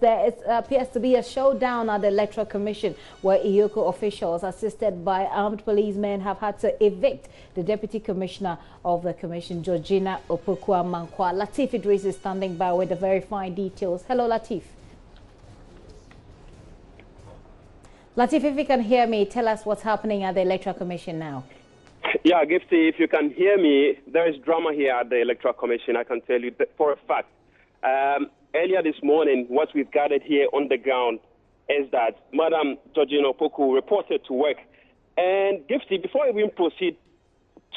There appears to be a showdown at the Electoral Commission where EOCO officials assisted by armed policemen have had to evict the Deputy Commissioner of the Commission, Georgina Opoku Amankwah. Latif Idris is standing by with the very fine details. Hello, Latif. Latif, if you can hear me, tell us what's happening at the Electoral Commission now. Yeah, Gifty, if you can hear me, there is drama here at the Electoral Commission, I can tell you for a fact. Um, earlier this morning, what we've gathered here on the ground is that Madam Georgina Opoku reported to work. And Gifty, before we even proceed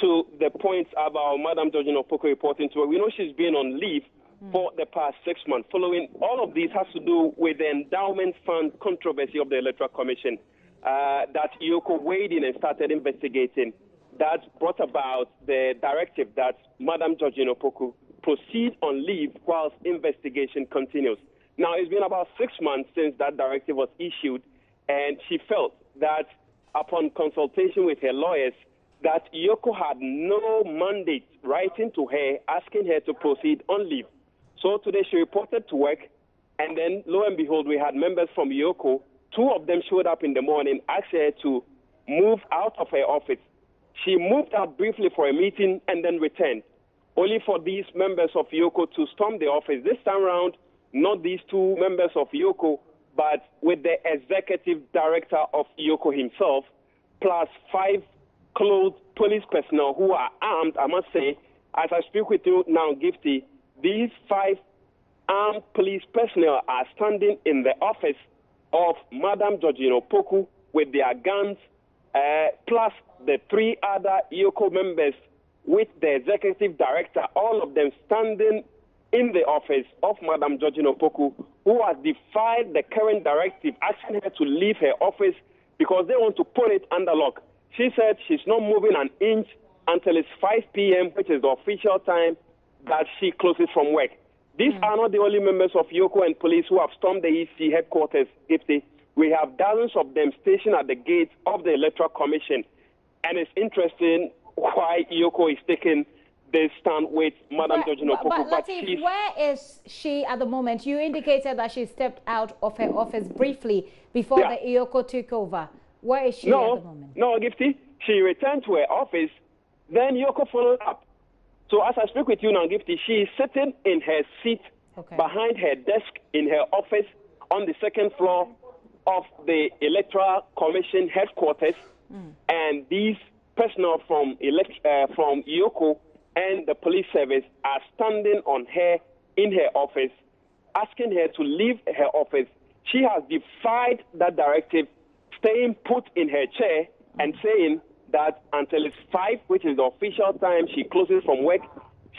to the points about Madam Georgina Opoku reporting to work, we know she's been on leave mm. for the past six months. Following all of this has to do with the endowment fund controversy of the Electoral Commission uh, that EOCO weighed in and started investigating. That brought about the directive that Madam Georgina Opoku proceed on leave whilst investigation continues. Now, it's been about six months since that directive was issued, and she felt that upon consultation with her lawyers, that EOCO had no mandate writing to her asking her to proceed on leave. So today she reported to work, and then lo and behold, we had members from EOCO. Two of them showed up in the morning, asked her to move out of her office. She moved out briefly for a meeting and then returned only for these members of EOCO to storm the office. This time around, not these two members of EOCO, but with the executive director of EOCO himself, plus five clothed police personnel who are armed, I must say. As I speak with you now, Gifty, these five armed police personnel are standing in the office of Madam Georgina Poku with their guns, uh, plus the three other EOCO members with the executive director, all of them standing in the office of Madam Georgina Opoku, who has defied the current directive, asking her to leave her office because they want to put it under lock. She said she's not moving an inch until it's 5 p.m., which is the official time that she closes from work. These mm. are not the only members of EOCO and police who have stormed the EC headquarters, Gifty. We have dozens of them stationed at the gates of the Electoral Commission. And it's interesting why EOCO is taking this stand with Madam Georgina Opoku. But, but Latif, where is she at the moment? You indicated that she stepped out of her office briefly before yeah. the EOCO took over. Where is she no, at the moment? No, Gifty. She returned to her office. Then EOCO followed up. So as I speak with you now, Gifty, she is sitting in her seat okay. behind her desk in her office on the second floor of the Electoral Commission headquarters. Mm. And these personnel from elect, uh, from EOCO and the police service are standing on her in her office, asking her to leave her office. She has defied that directive, staying put in her chair and saying that until it's five, which is the official time she closes from work,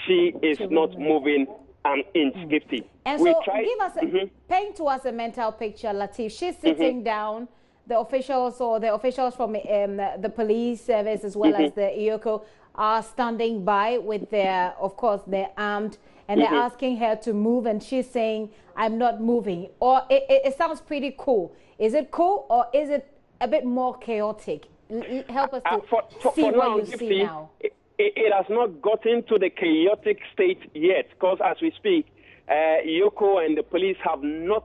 she is not moving an inch. Mm. Gifty. And we so, tried, give us, a, mm -hmm. paint to us a mental picture, Latif. She's sitting mm -hmm. down the officials or the officials from um, the police service as well mm -hmm. as mm-hmm. the EOCO are standing by with their, of course, they're armed and mm -hmm. they're asking her to move and she's saying, I'm not moving. Or it, it, it, sounds pretty cool. Is it cool or is it a bit more chaotic? Help us to uh, for, for, see for what now, you see now. It, it, has not gotten to the chaotic state yet because as we speak, uh, EOCO and the police have not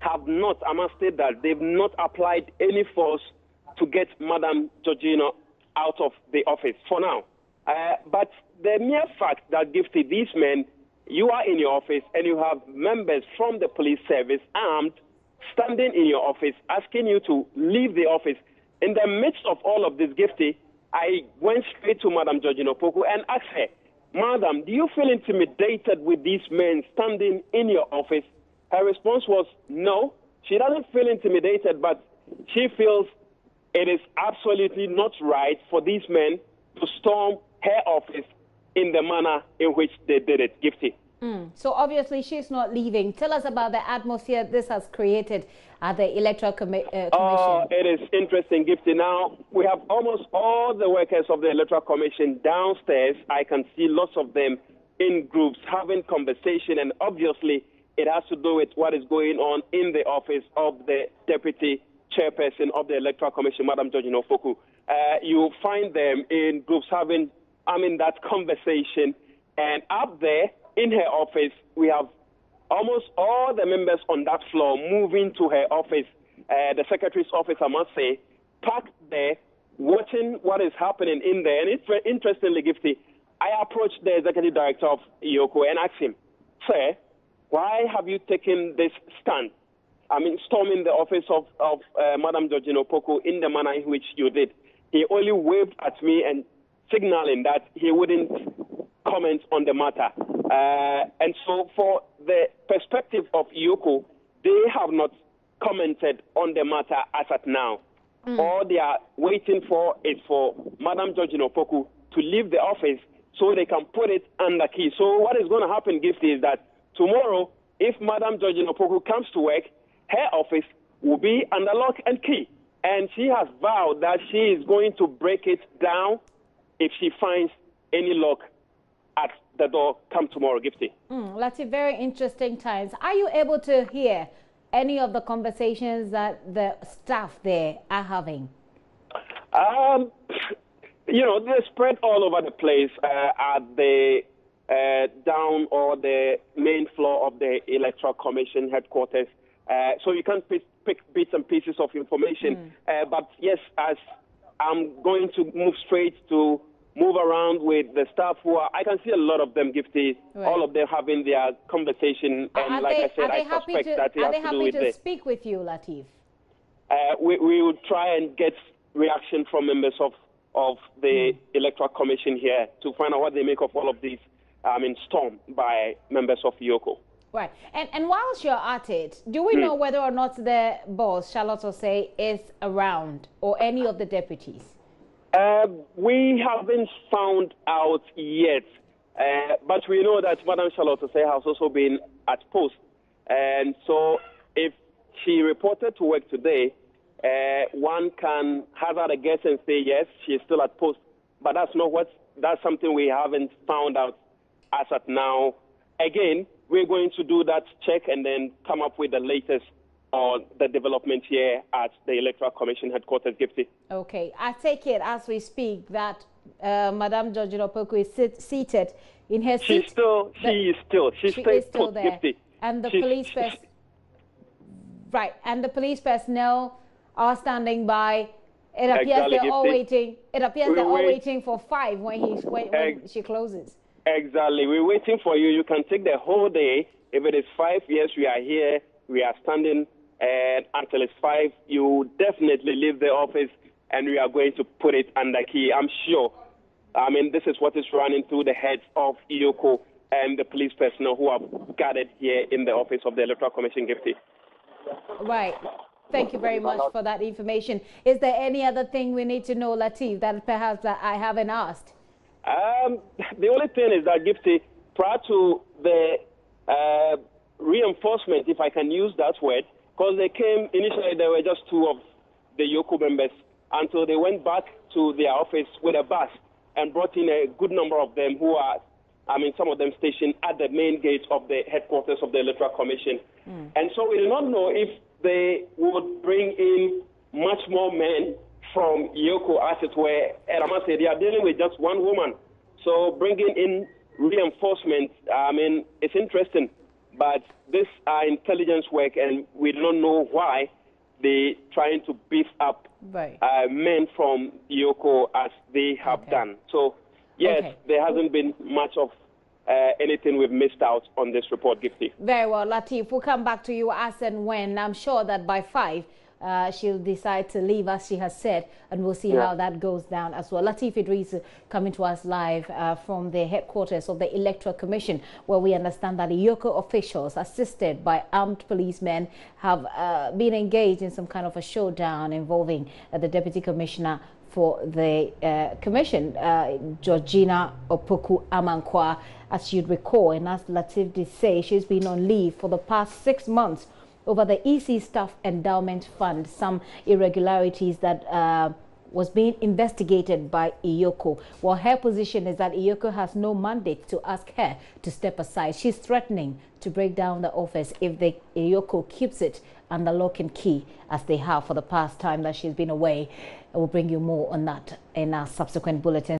have not, I must state that, they've not applied any force to get Madam Georgina out of the office for now. Uh, but the mere fact that gifted these men, you are in your office and you have members from the police service armed standing in your office asking you to leave the office. In the midst of all of this Gifty, I went straight to Madam Georgina Opoku and asked her, Madam, do you feel intimidated with these men standing in your office her response was no. She doesn't feel intimidated, but she feels it is absolutely not right for these men to storm her office in the manner in which they did it, Gifty. Mm. So obviously she's not leaving. Tell us about the atmosphere this has created at the Electoral Commi uh, Commission. Oh, it is interesting, Gifty. Now, we have almost all the workers of the Electoral Commission downstairs. I can see lots of them in groups having conversation, and obviously it has to do with what is going on in the office of the deputy chairperson of the Electoral Commission, Madam Georgina Opoku. Uh, you find them in groups having, I mean, that conversation. And up there in her office, we have almost all the members on that floor moving to her office, uh, the secretary's office, I must say, packed there, watching what is happening in there. And it's interestingly, Gifty, I approached the executive director of EOCO and asked him, Sir, why have you taken this stand? I mean, storming the office of, of uh, Madam Georgina Opoku in the manner in which you did. He only waved at me and signaling that he wouldn't comment on the matter. Uh, and so, for the perspective of EOCO, they have not commented on the matter as at now. Mm. All they are waiting for is for Madam Georgina Opoku to leave the office so they can put it under key. So, what is going to happen, Gifty, is that tomorrow, if Madam Georgina Opoku comes to work, her office will be under lock and key. And she has vowed that she is going to break it down if she finds any lock at the door come tomorrow, Gifty. Mm, Latif, very interesting times. Are you able to hear any of the conversations that the staff there are having? Um, you know, they're spread all over the place uh, at the uh, down or the main floor of the Electoral Commission headquarters. Uh, so you can pick, pick, bits and pieces of information. Mm. but yes, as I'm going to move straight to move around with the staff who are, I can see a lot of them gifted, right. all of them having their conversation. And are like they, I said, I suspect to, that it has Are they happy to, to speak with you, Latif? Uh, we, we will try and get reaction from members of, of the mm. Electoral Commission here to find out what they make of all of these, I mean, storm by members of EOCO. Right. And, and whilst you're at it, do we mm. know whether or not the boss, Charlotte Osei, is around or any of the deputies? Uh, we haven't found out yet, uh, but we know that Madam Charlotte Osei has also been at post. And so if she reported to work today, uh, one can hazard a guess and say, yes, she's still at post. But that's not what, that's something we haven't found out as at now. Again, we're going to do that check and then come up with the latest on the development here at the Electoral Commission headquarters, Gifty. Okay. I take it as we speak that uh, Madame Georgina Opoku is sit, seated in her seat. She's still, she is still, she's she is still there. Gifty. And the she's, police, pers- right, and the police personnel are standing by. It appears exactly, they're all waiting. It appears we they're wait. all waiting for five when he when, when she closes. Exactly. We're waiting for you. You can take the whole day. If it is five years, we are here. We are standing and until it's five, you definitely leave the office and we are going to put it under key. I'm sure. I mean, this is what is running through the heads of EOCO and the police personnel who are gathered here in the office of the Electoral Commission, Gifty. Right. Thank you very much for that information. Is there any other thing we need to know, Latif, that perhaps I haven't asked? Um, the only thing is that, Gifty, prior to the uh, reinforcement, if I can use that word, because they came, initially there were just two of the EOCO members until they went back to their office with a bus and brought in a good number of them who are, I mean, some of them stationed at the main gate of the headquarters of the Electoral Commission. Mm. And so we do not know if they would bring in much more men from EOCO as it were. And I they are dealing with just one woman. So bringing in reinforcement, I mean, it's interesting. But this are intelligence work, and we don't know why they trying to beef up right. uh, men from EOCO as they have okay. done. So, yes, okay. there hasn't been much of uh, anything we've missed out on this report, Gifty. Very well, Latif. We'll come back to you as and when. I'm sure that by five, uh, she'll decide to leave, as she has said, and we'll see yeah. how that goes down as well. Latif Idris coming to us live uh, from the headquarters of the Electoral Commission, where we understand that the EOCO officials, assisted by armed policemen, have uh, been engaged in some kind of a showdown involving uh, the Deputy Commissioner for the uh, commission, uh, Georgina Opoku Amankwah. As you'd recall, and as Latif did say, she's been on leave for the past six months over the EC Staff Endowment Fund, some irregularities that uh, was being investigated by EOCO. Well, her position is that EOCO has no mandate to ask her to step aside. She's threatening to break down the office if the EOCO keeps it under lock and key as they have for the past time that she's been away. We'll bring you more on that in our subsequent bulletin.